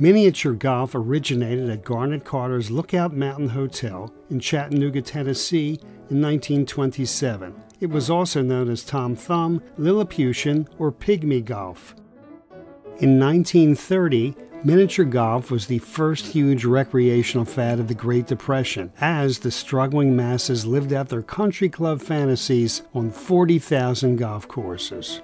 Miniature golf originated at Garnet Carter's Lookout Mountain Hotel in Chattanooga, Tennessee in 1927. It was also known as Tom Thumb, Lilliputian, or Pygmy golf. In 1930, miniature golf was the first huge recreational fad of the Great Depression, as the struggling masses lived out their country club fantasies on 40,000 golf courses.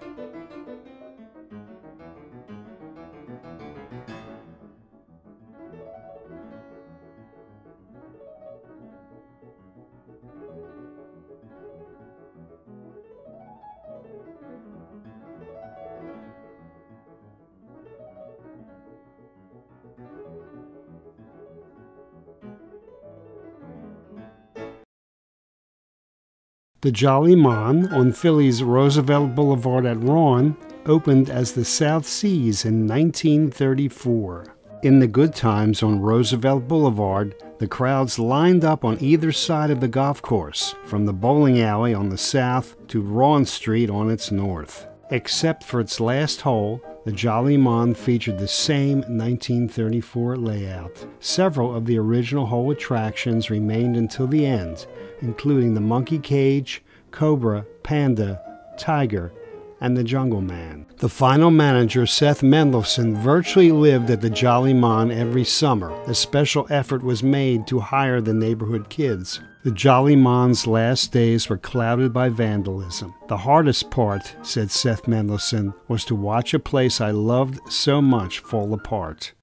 The Jolly Mon on Philly's Roosevelt Boulevard at Rhawn opened as the South Seas in 1934. In the good times on Roosevelt Boulevard, the crowds lined up on either side of the golf course, from the bowling alley on the south to Rhawn Street on its north. Except for its last hole, the Jolly Mon featured the same 1934 layout. Several of the original hole attractions remained until the end, including the Monkey Cage, Cobra, Panda, Tiger, and the Jungle Man. The final manager, Seth Mendelson, virtually lived at the Jolly Mon every summer. A special effort was made to hire the neighborhood kids. The Jolly Mon's last days were clouded by vandalism. The hardest part, said Seth Mendelson, was to watch a place I loved so much fall apart.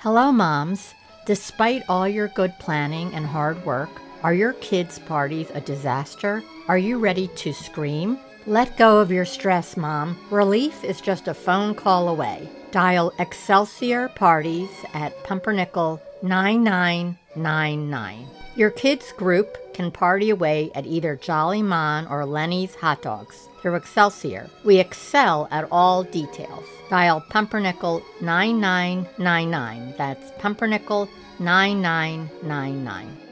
Hello, moms. Despite all your good planning and hard work, are your kids' parties a disaster? Are you ready to scream? Let go of your stress, Mom. Relief is just a phone call away. Dial Excelsior Parties at Pumpernickel 9999. Your kids' group can party away at either Jolly Mon or Lenny's Hot Dogs through Excelsior. We excel at all details. Dial Pumpernickel 9999. That's Pumpernickel 9999.